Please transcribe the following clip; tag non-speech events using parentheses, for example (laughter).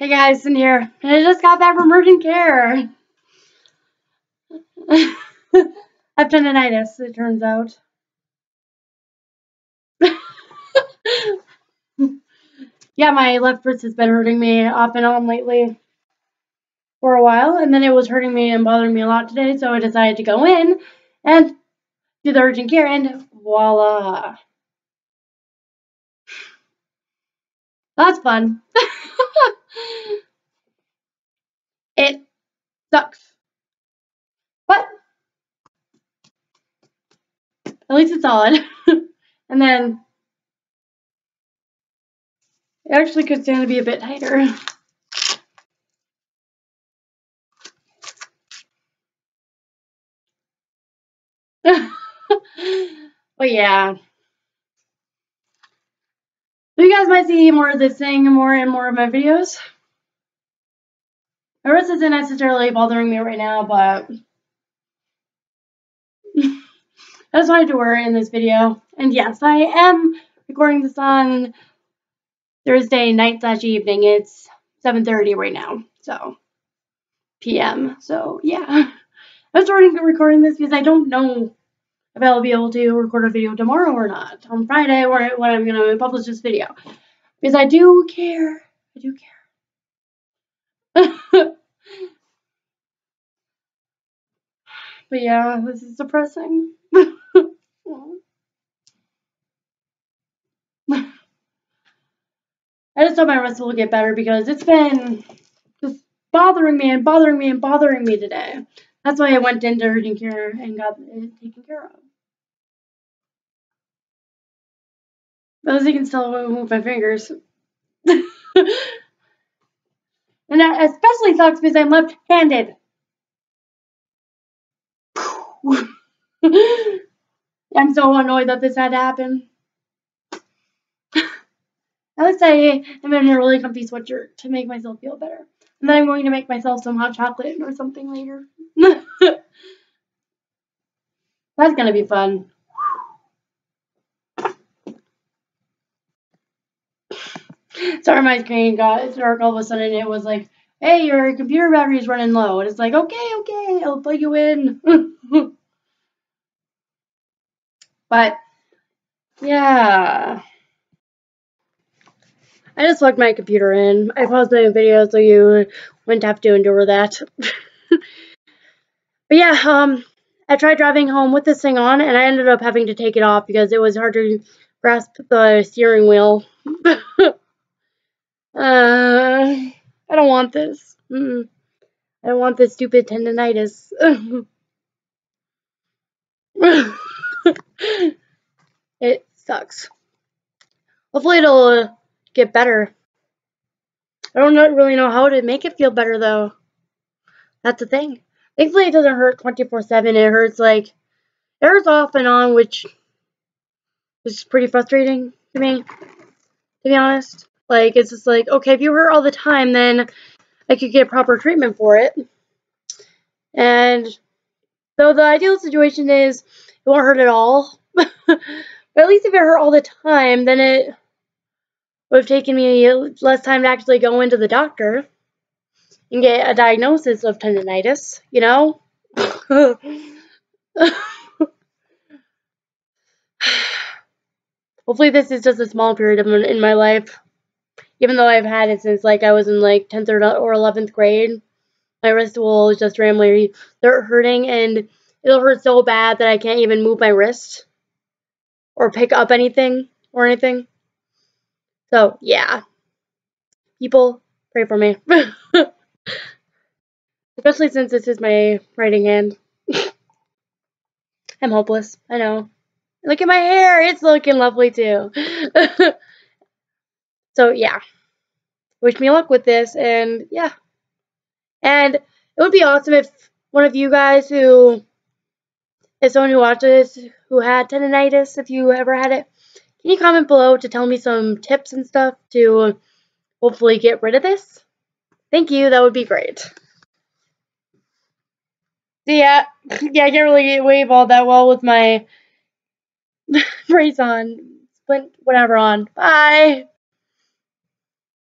Hey guys, in here. I just got back from urgent care. (laughs) I have tendonitis, it turns out. (laughs) yeah, my left wrist has been hurting me off and on lately for a while, and then it was hurting me and bothering me a lot today, so I decided to go in and do the urgent care, and voila. (sighs) That's fun. (laughs) it sucks. But at least it's solid. (laughs) and then it actually could stand to be a bit tighter. (laughs) but yeah. So You guys might see more of this thing more and more of my videos. My wrist isn't necessarily bothering me right now, but I just wanted to wear it in this video. And yes, I am recording this on Thursday night slash evening. It's 7.30 right now, so p.m. So yeah, (laughs) I'm starting recording this because I don't know if I'll be able to record a video tomorrow or not on Friday or when I'm going to publish this video. Because I do care. I do care. (laughs) but yeah, this is depressing. (laughs) I just hope my wrist will get better because it's been just bothering me and bothering me and bothering me today. That's why I went into urgent care and got it taken care of. But as you can still move my fingers. (laughs) and that especially sucks because I'm left-handed. I'm so annoyed that this had to happen. At least (laughs) I am in a really comfy sweatshirt to make myself feel better. And then I'm going to make myself some hot chocolate or something later. (laughs) That's gonna be fun. (sighs) Sorry, my screen got dark all of a sudden. It was like, hey, your computer battery is running low. And it's like, okay, okay, I'll plug you in. (laughs) but, yeah. I just plugged my computer in. I paused my video so you wouldn't have to endure that. (laughs) but yeah, um, I tried driving home with this thing on, and I ended up having to take it off because it was hard to grasp the steering wheel. (laughs) Uh, I don't want this. Mm. I don't want this stupid tendonitis. (laughs) it sucks. Hopefully it'll get better. I don't really know how to make it feel better though. That's the thing. Thankfully it doesn't hurt 24-7. It hurts like, it hurts off and on, which is pretty frustrating to me, to be honest. Like, it's just like, okay, if you hurt all the time, then I could get proper treatment for it. And so the ideal situation is it won't hurt at all. (laughs) but at least if it hurt all the time, then it would have taken me less time to actually go into the doctor and get a diagnosis of tendonitis, you know? (sighs) Hopefully this is just a small period of in my life even though I've had it since like I was in like 10th or 11th grade, my wrist will just randomly start hurting and it'll hurt so bad that I can't even move my wrist or pick up anything or anything. So, yeah. People, pray for me. (laughs) Especially since this is my writing hand. (laughs) I'm hopeless. I know. Look at my hair. It's looking lovely too. (laughs) So yeah, wish me luck with this, and yeah, and it would be awesome if one of you guys who is someone who watches who had tendonitis, if you ever had it, can you comment below to tell me some tips and stuff to hopefully get rid of this? Thank you, that would be great. Yeah, (laughs) yeah, I can't really wave all that well with my (laughs) brace on, splint, whatever on. Bye!